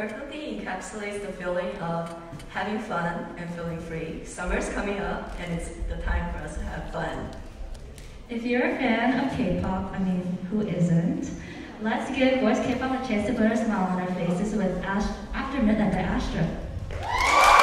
perfectly encapsulates the feeling of having fun and feeling free. Summer's coming up, and it's the time for us to have fun. If you're a fan of K-pop, I mean, who isn't? Let's give Boys' K-pop a chance to put a smile on our faces with Ash After Midnight by Astro.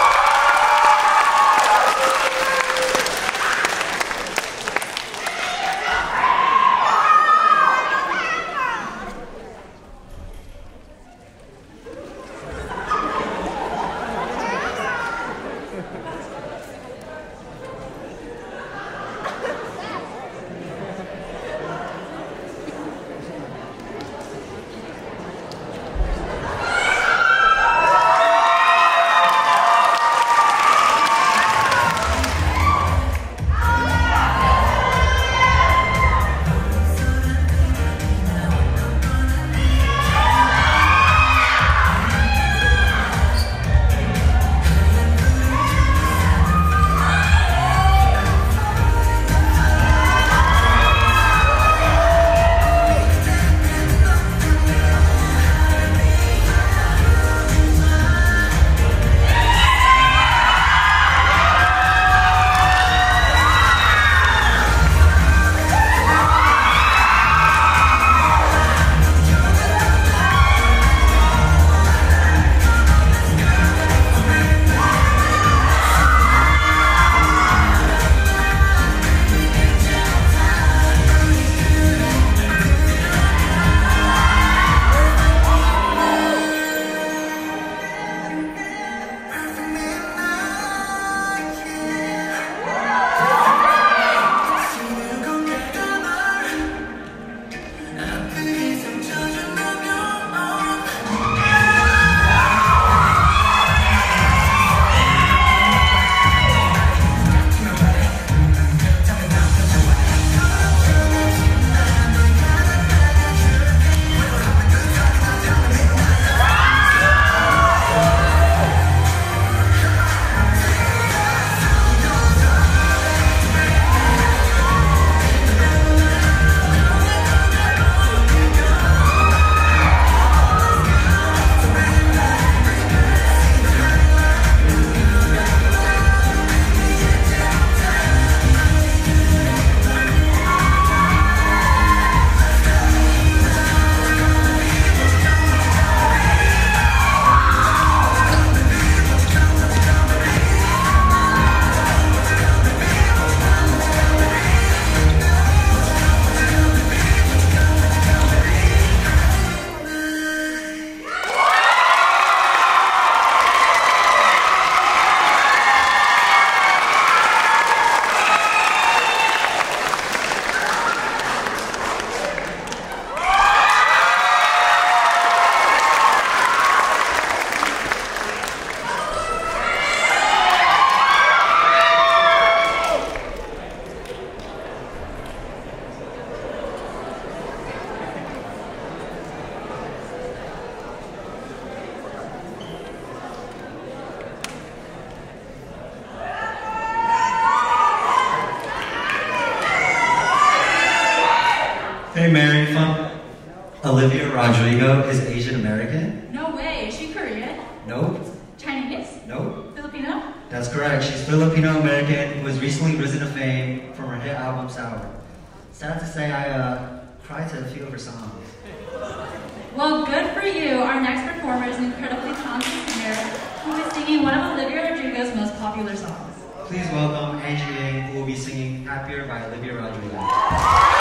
Most popular songs. Please welcome Angie Ng, who will be singing Happier by Olivia Rodrigo.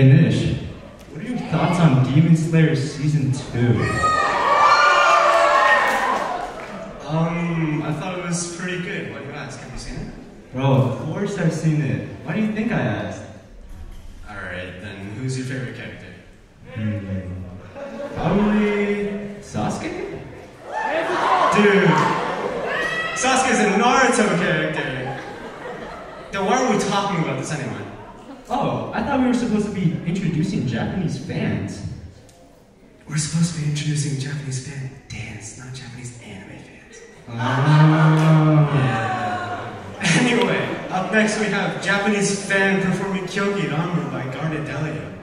finish. What are your thoughts on Demon Slayer Season 2? Next we have Japanese fan performing Kyoukiranbu by Garnidelia.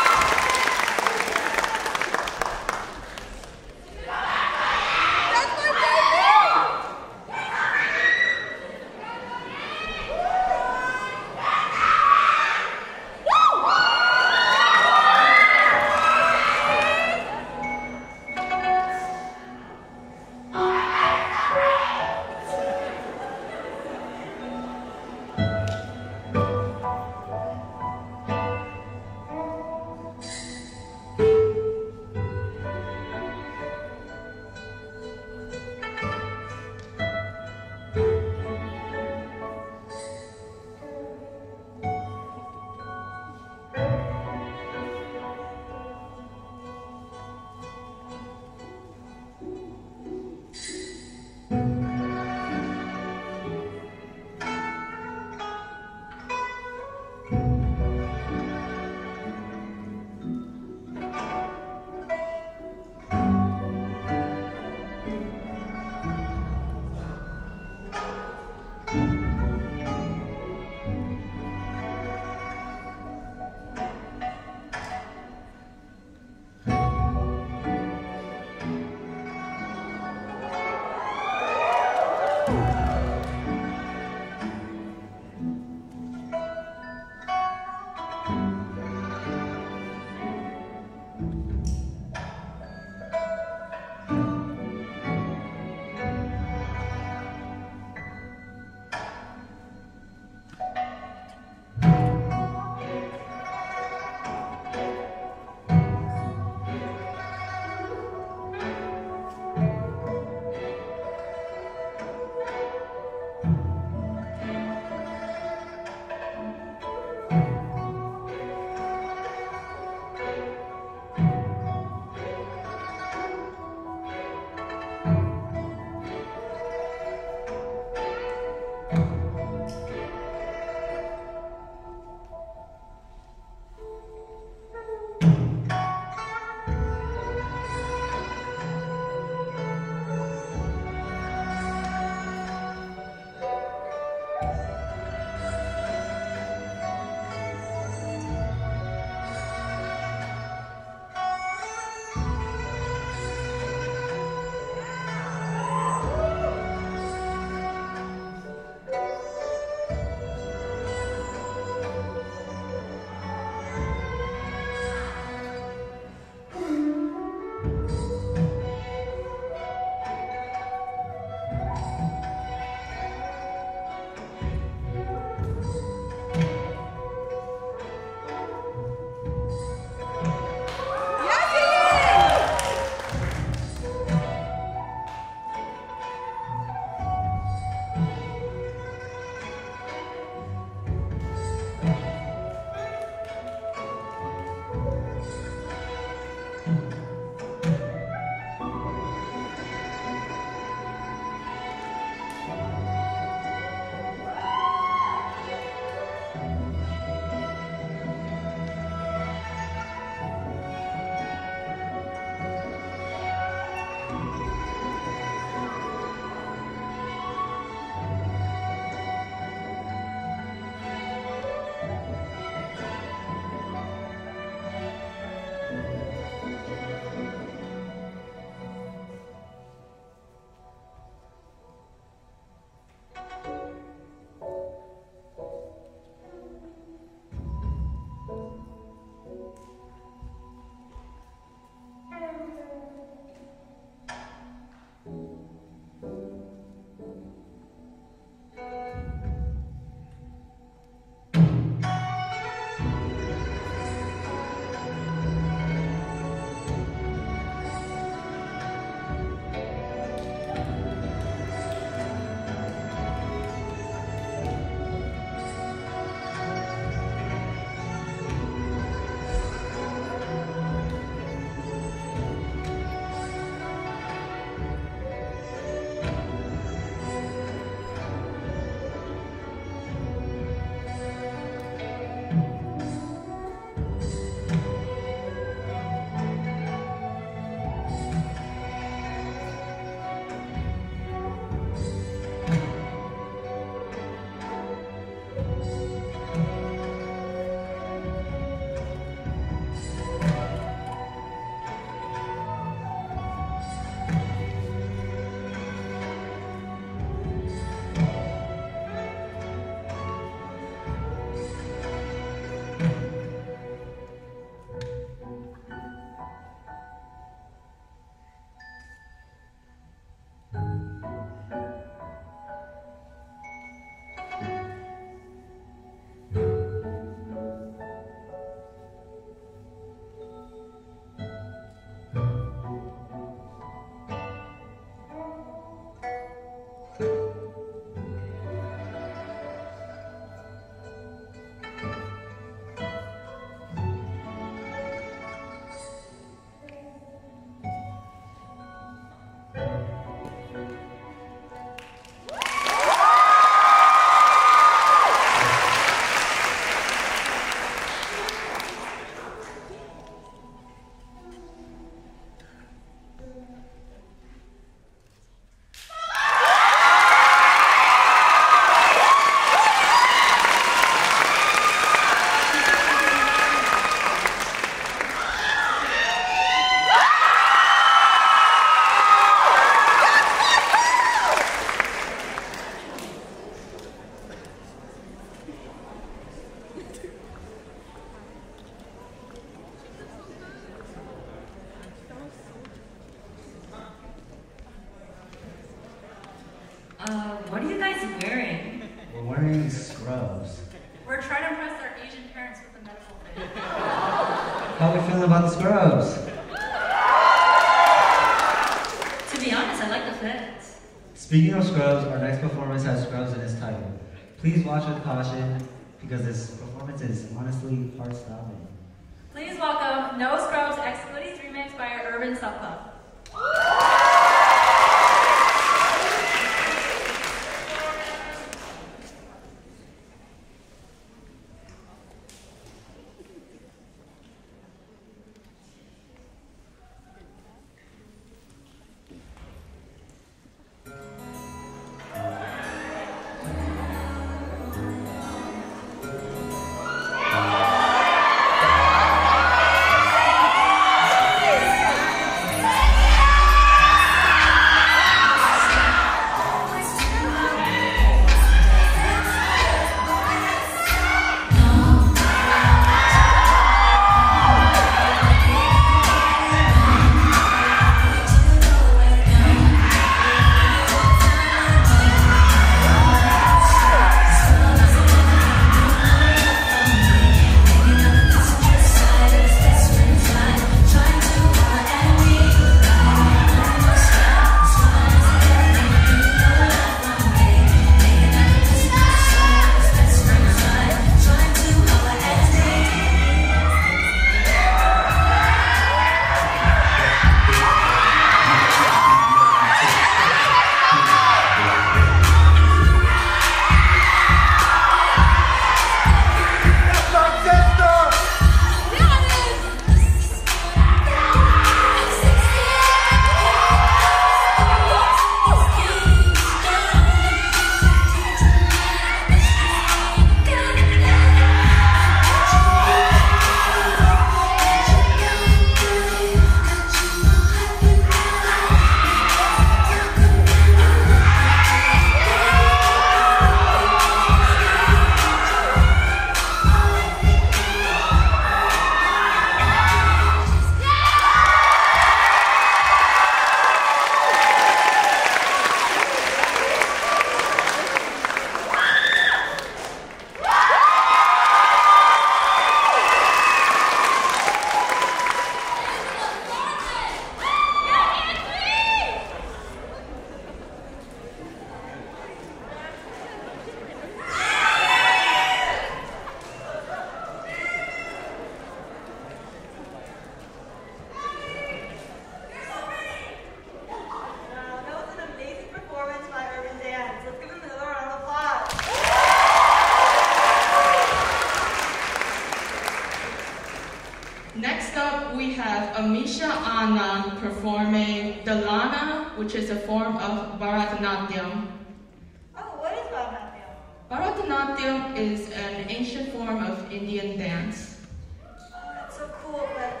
Bharatanatyam is an ancient form of Indian dance. Oh, that's so cool, but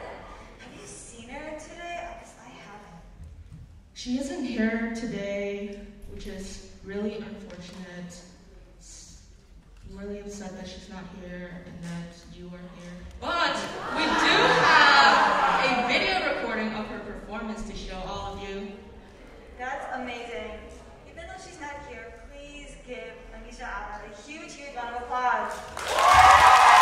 have you seen her today? Because I haven't. She isn't here today, which is really unfortunate. I'm really upset that she's not here and that you are here. But we do have a video recording of her performance to show all of you. That's amazing. Even though she's not here, please give Amisha Anand a huge, huge round of applause.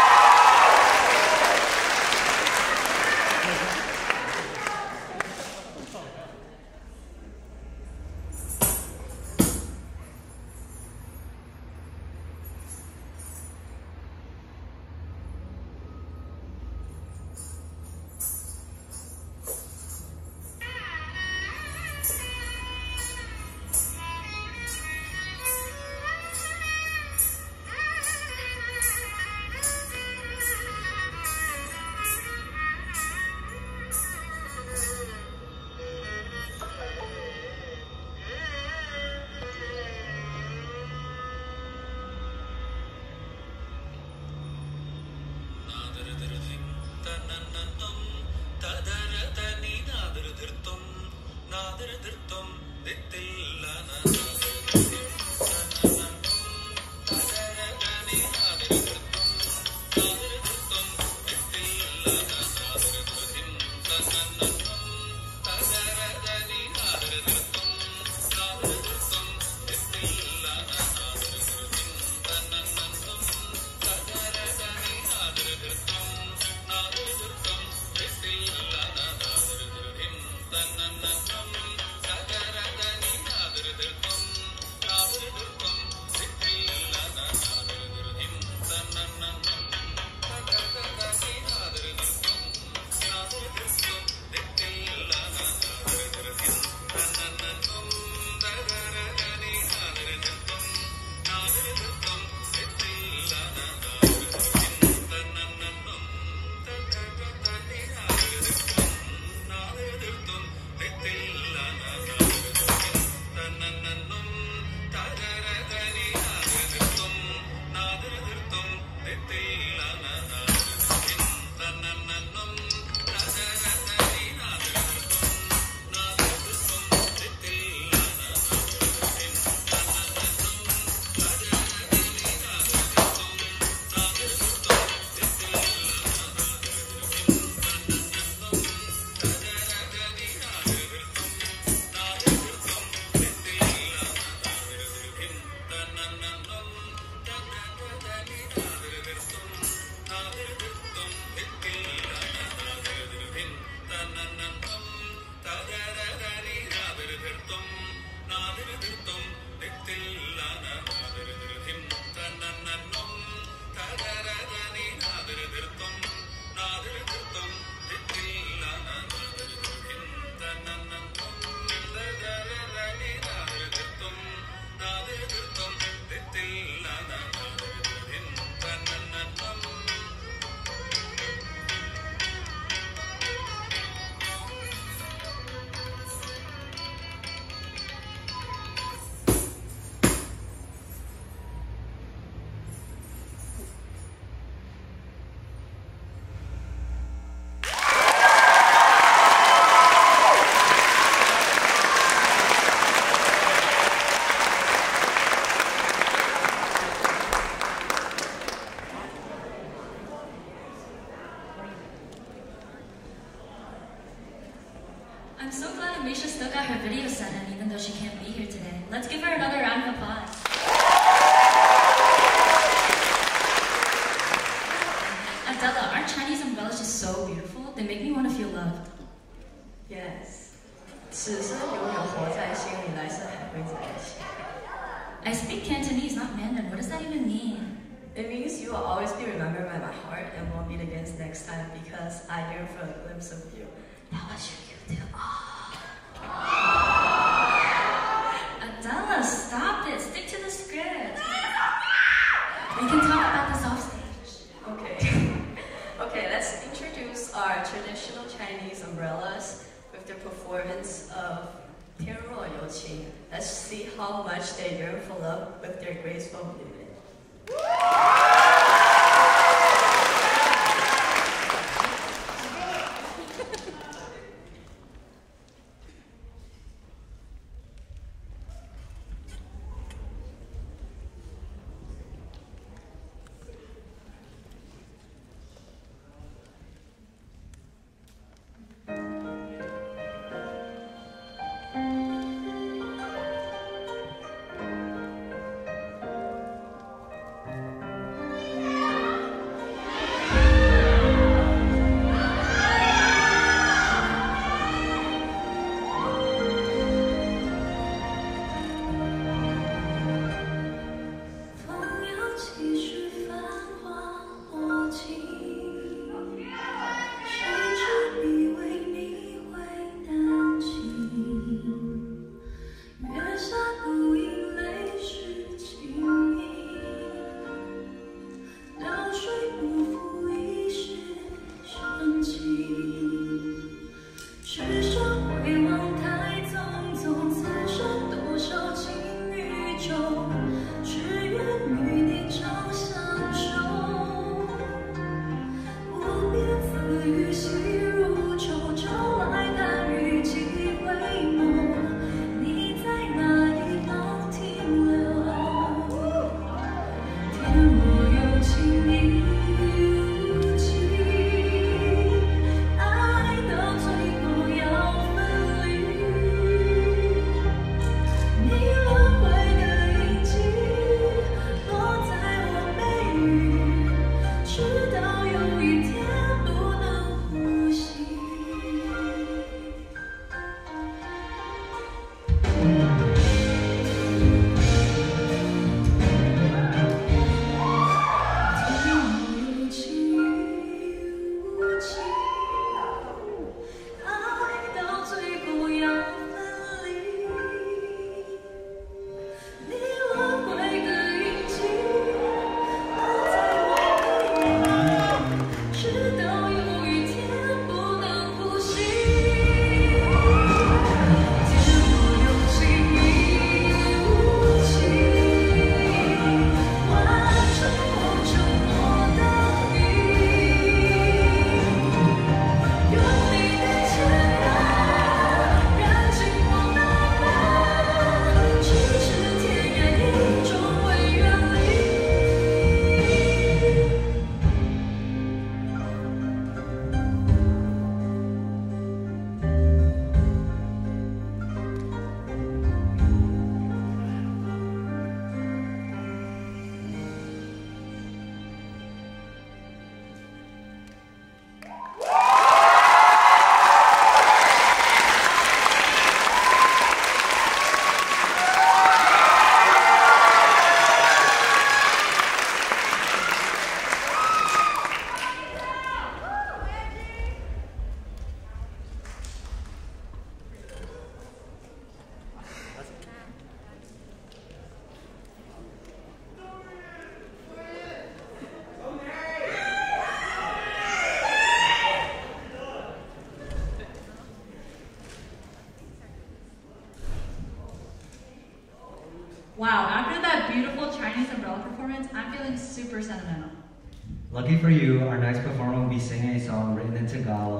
them some view. Now you. Lucky for You, our next performer will be singing a song written in Tagalog.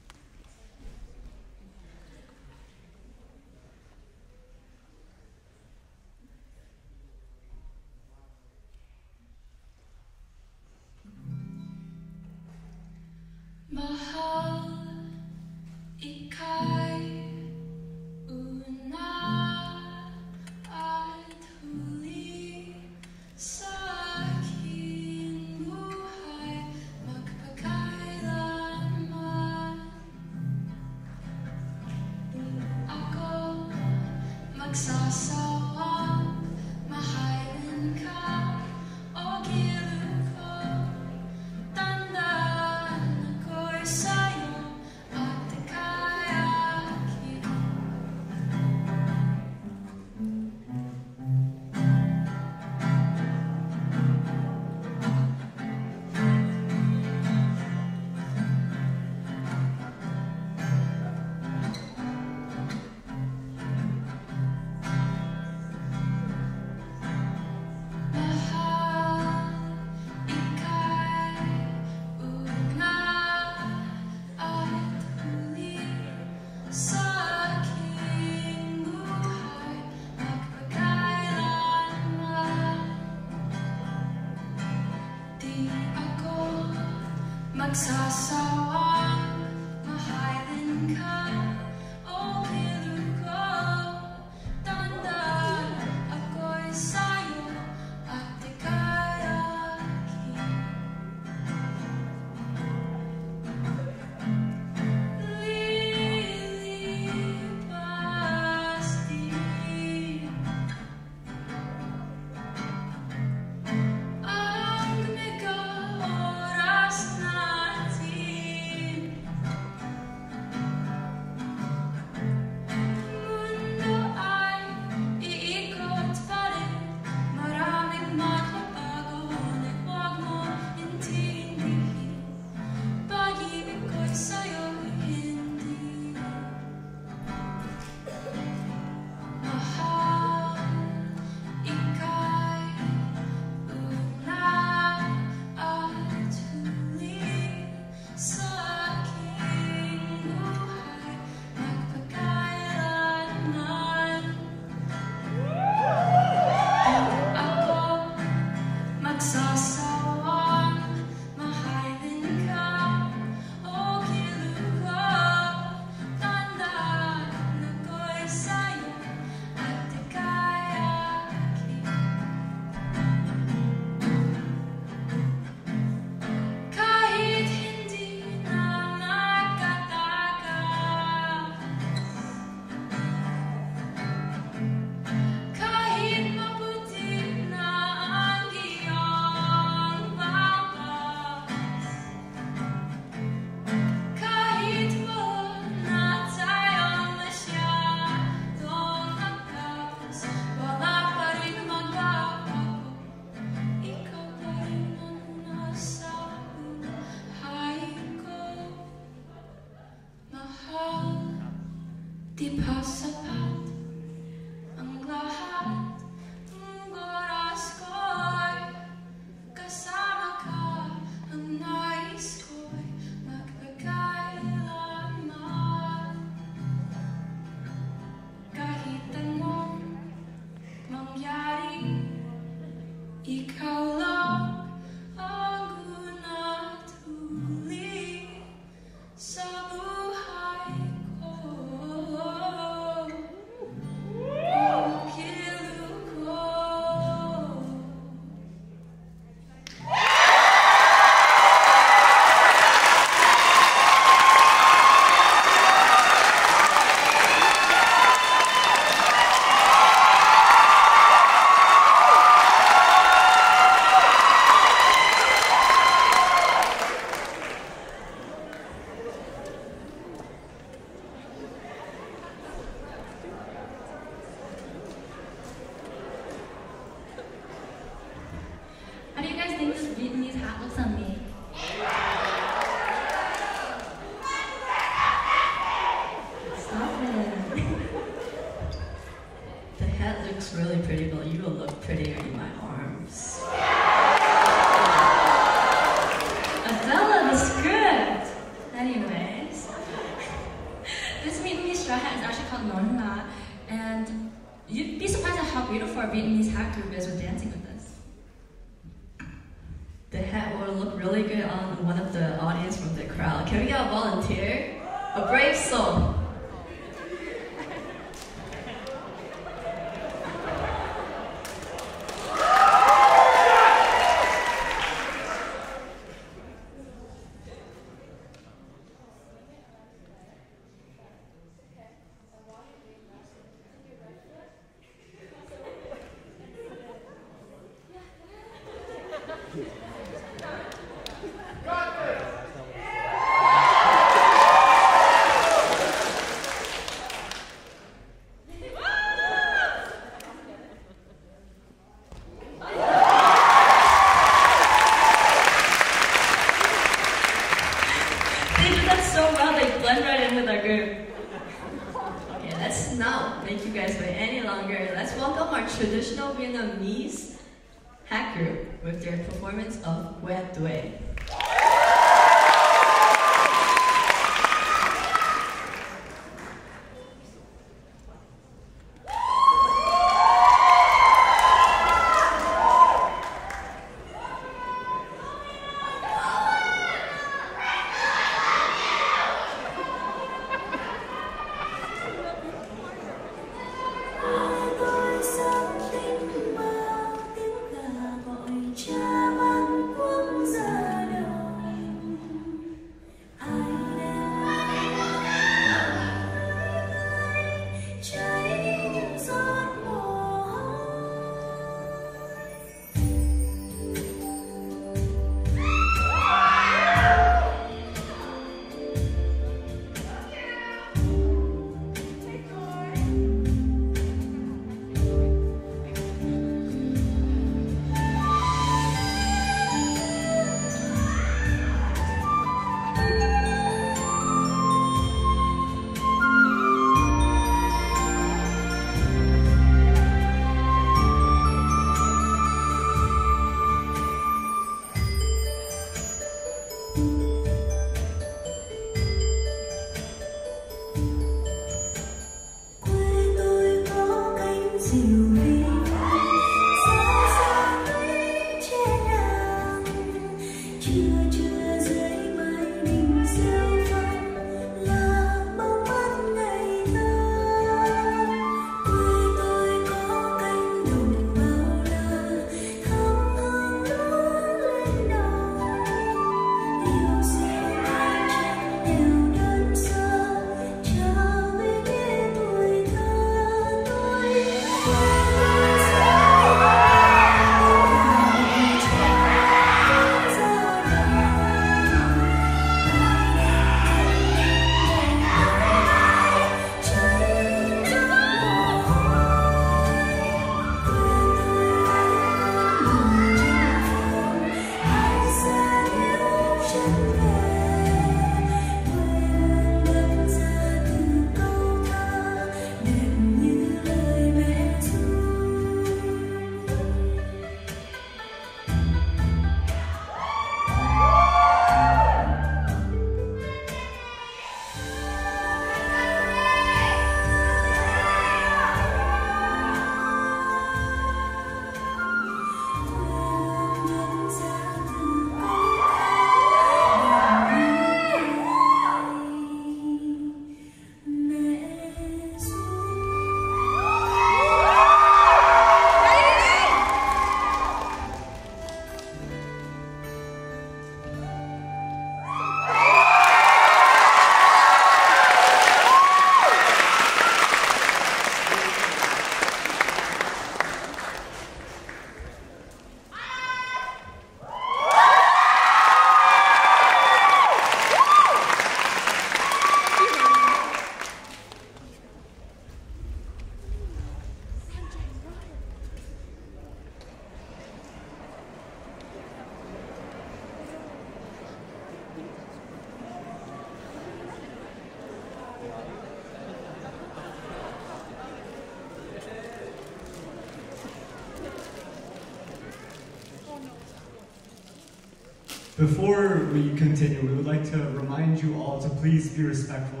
Before we continue, we would like to remind you all to please be respectful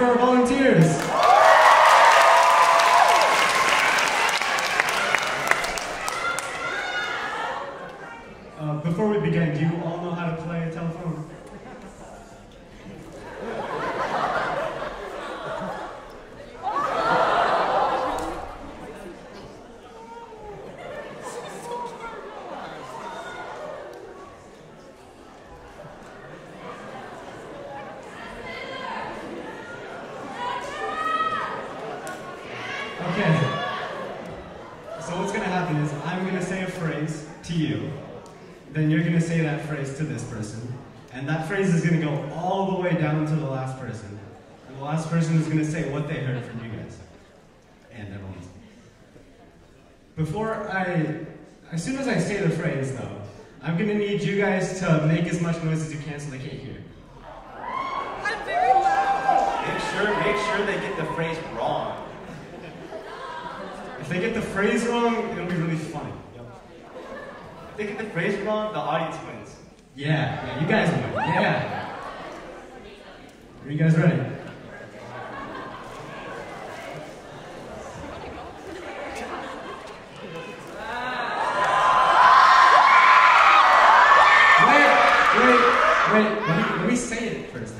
for our volunteers. Say it first.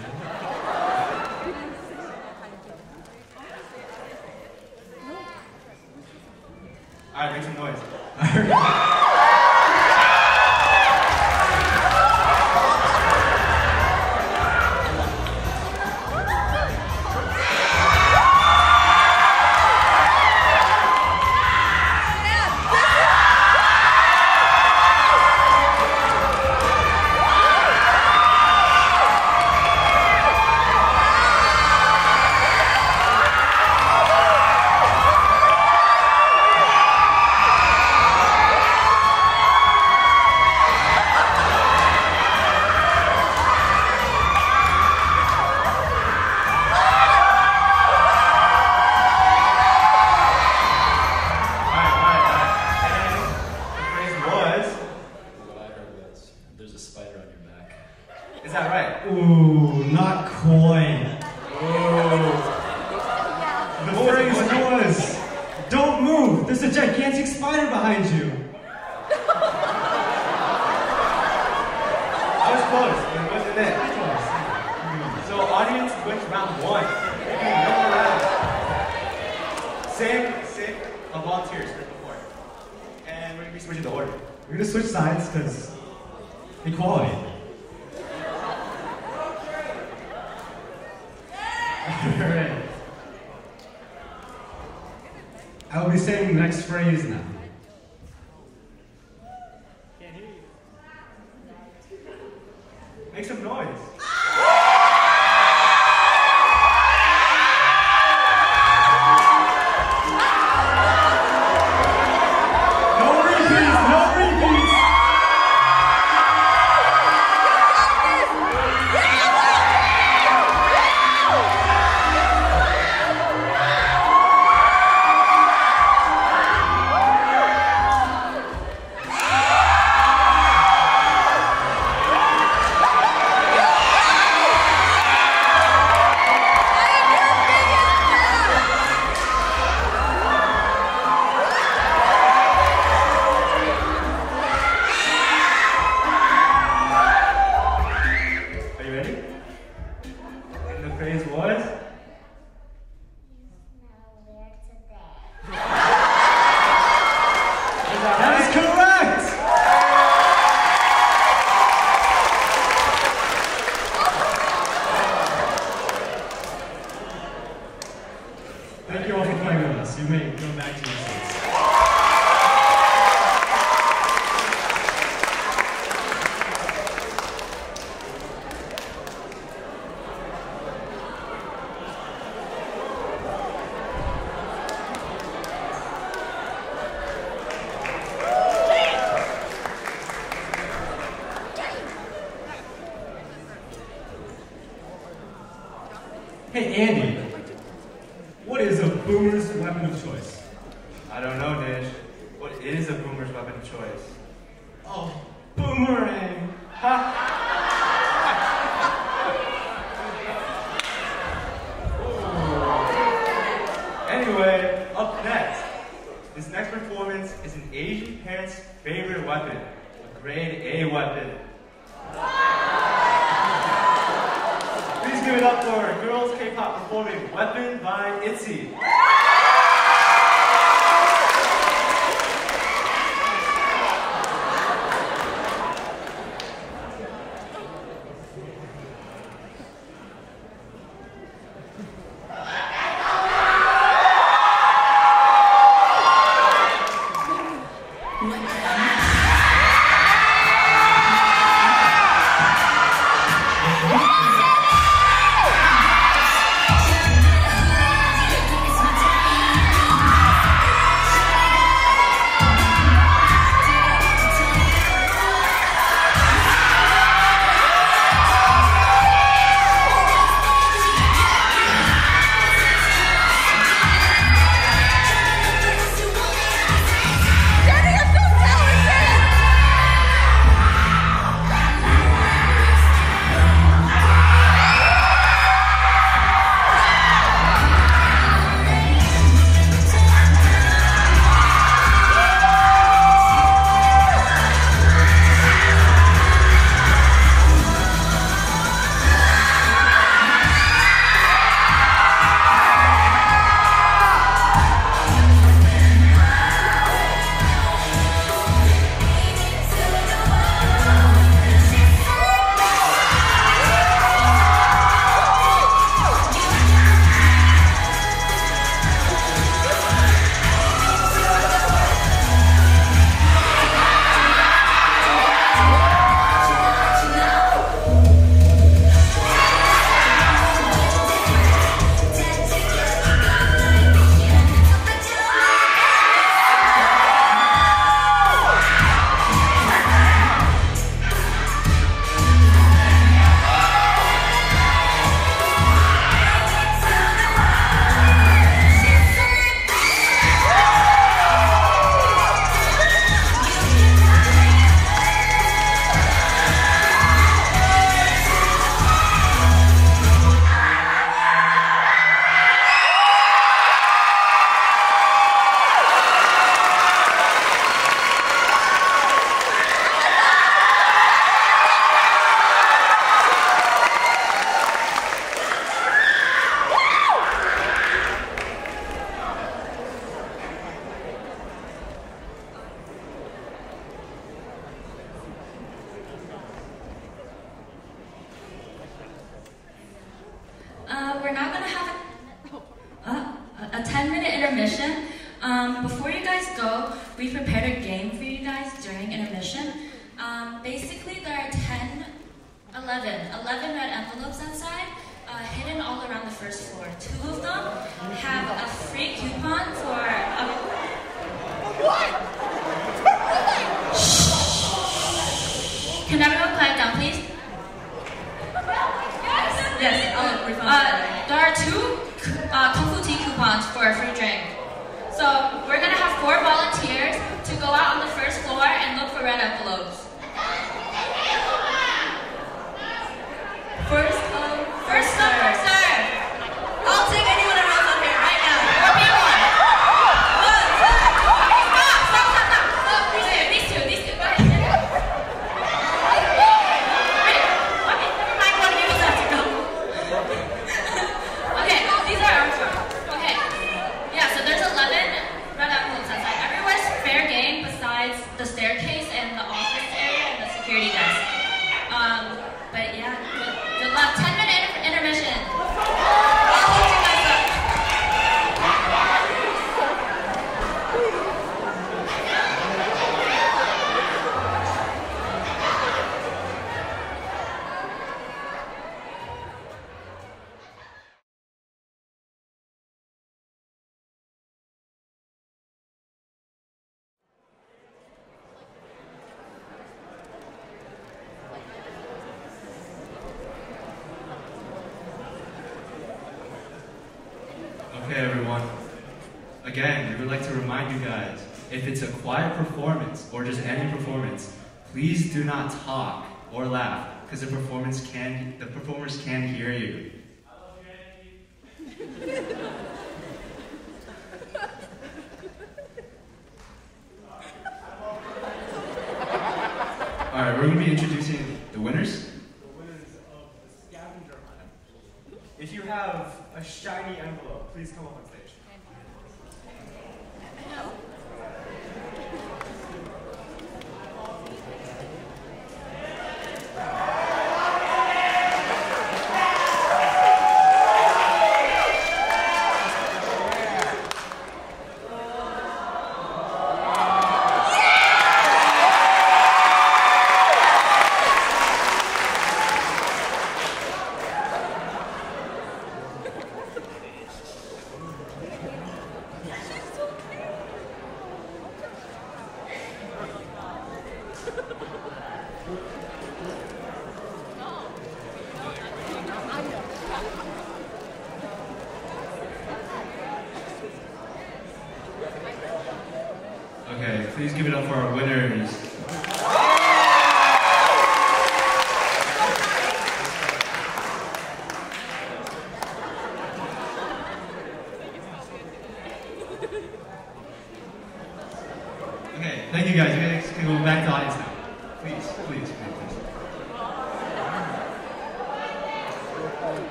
Okay, please give it up for our winners.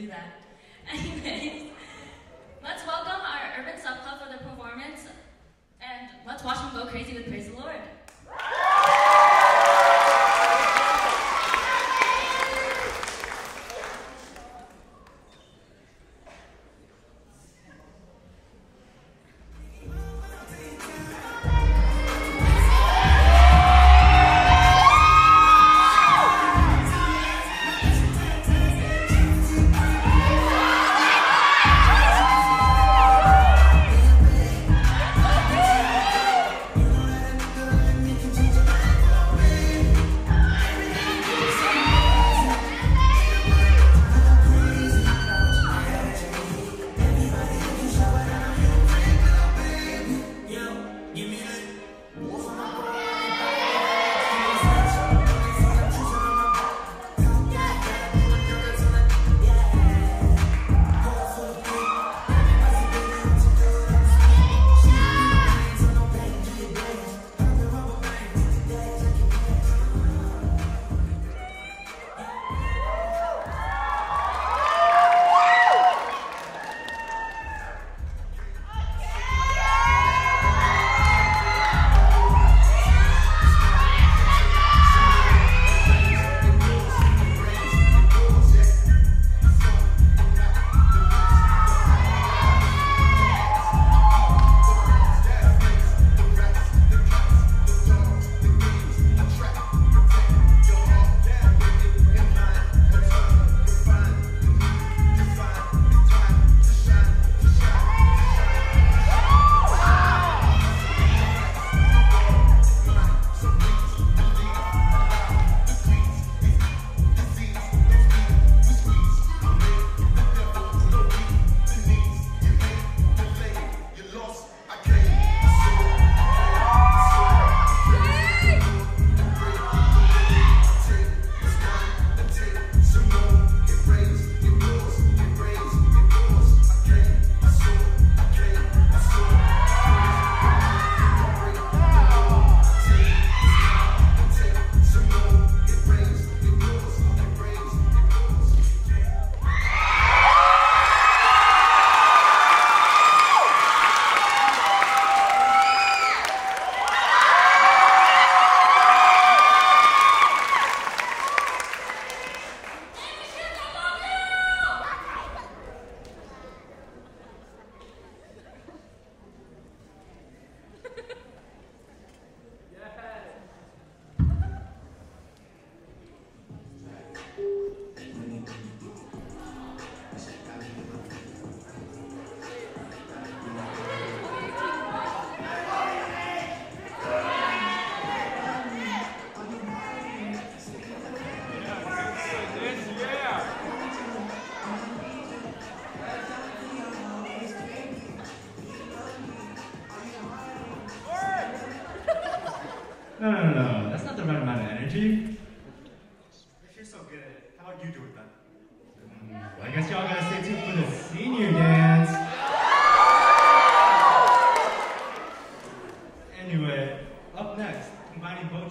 do that.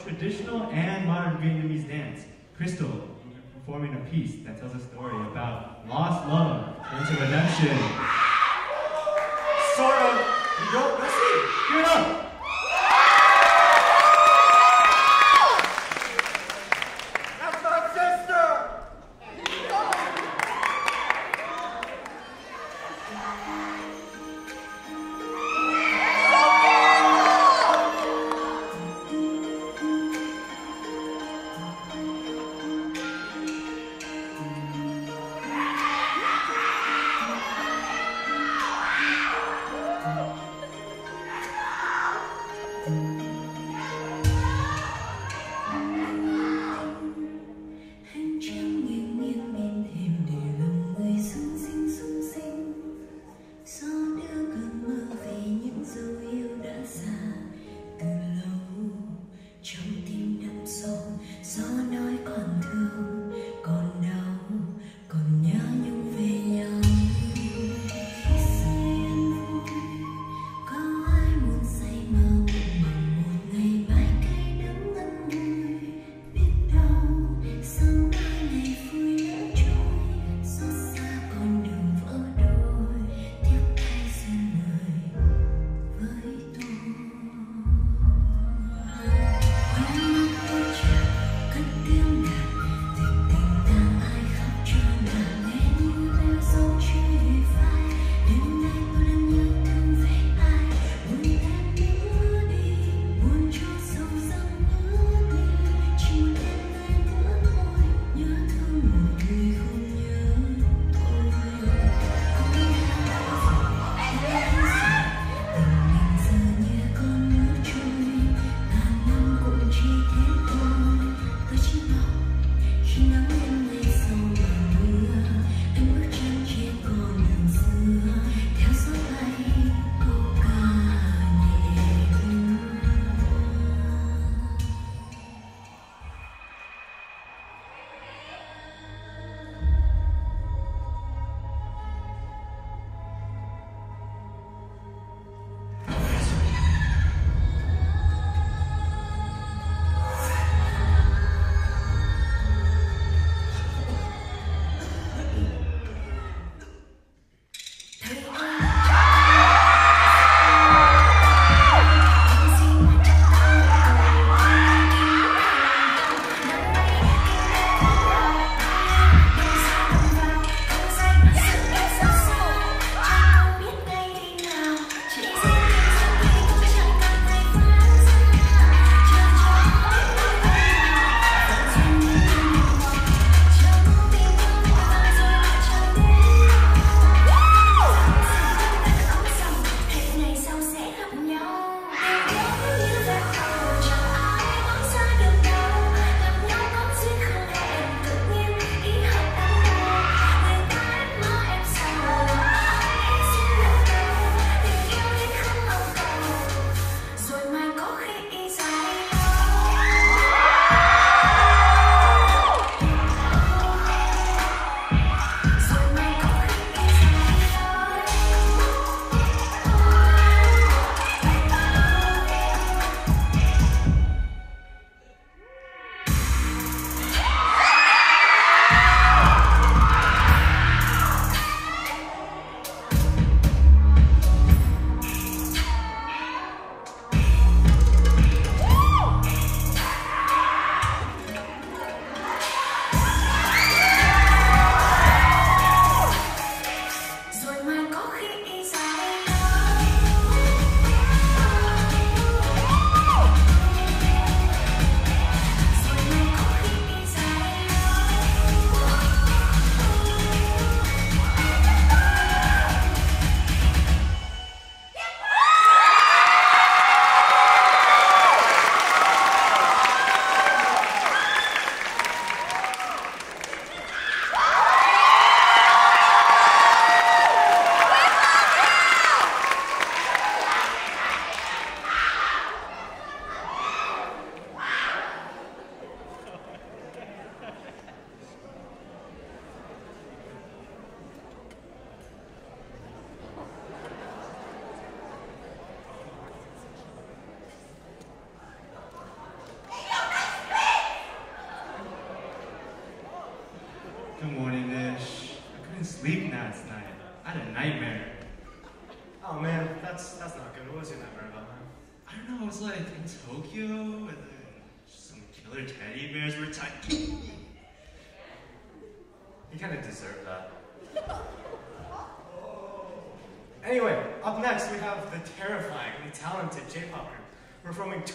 traditional and modern Vietnamese dance, Crystal, performing a piece that tells a story about lost love into redemption. Ah! Sort. You don't, let's see. Give it up.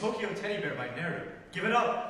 Tokyo Teddy Bear by Neru. Give it up!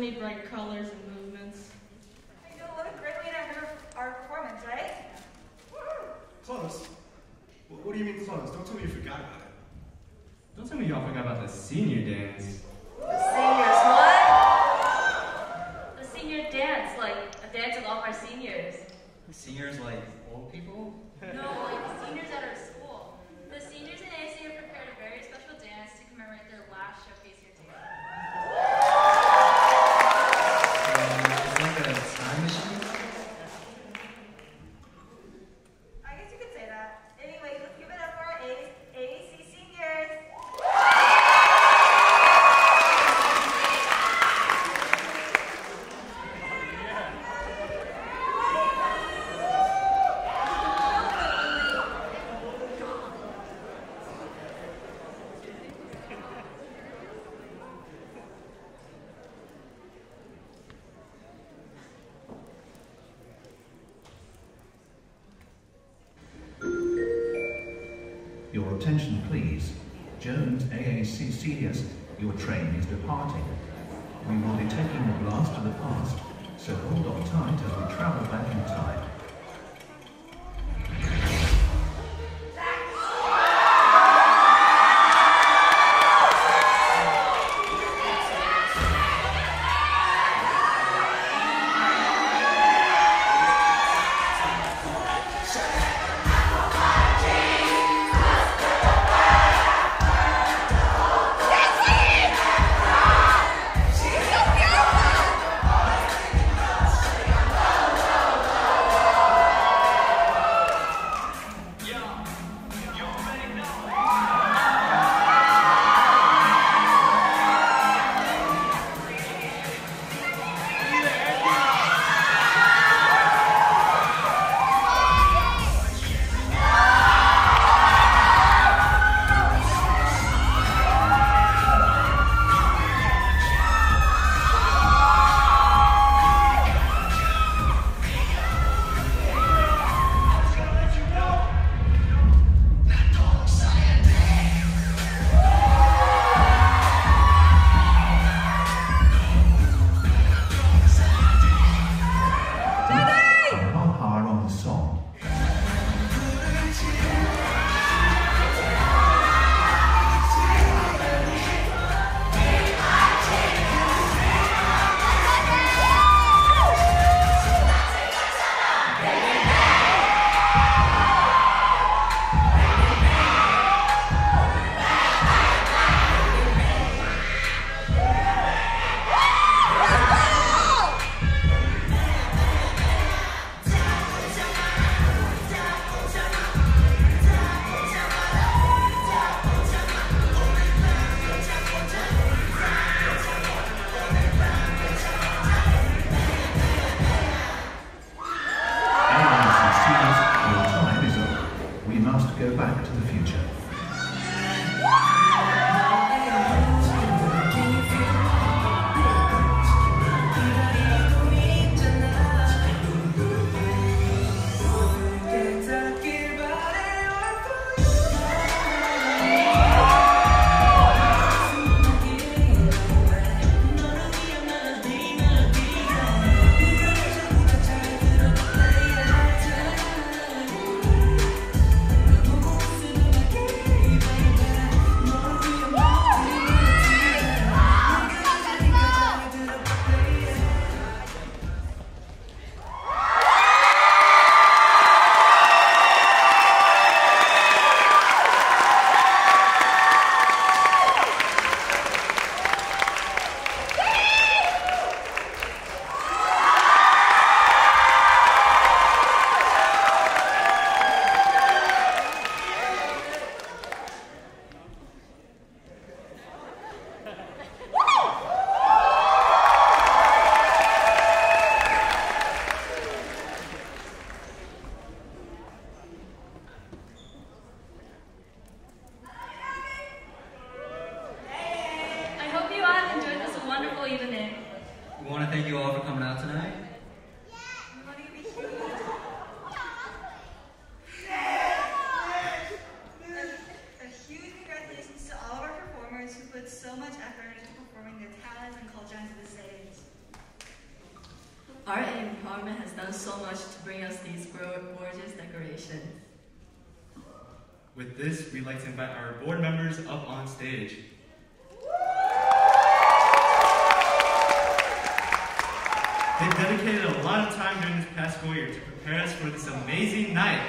Many bright colors and movements. I know, what a great way to end our performance, right? Close? What, what do you mean close? Don't tell me you forgot about it. Don't tell me y'all forgot about the senior dance. The seniors, what? The senior dance, like a dance with all our seniors. Seniors like old people? No, like the seniors at our school. The seniors in AC have prepared a very special dance to commemorate their last showcase here stage. They've dedicated a lot of time during this past school year to prepare us for this amazing night.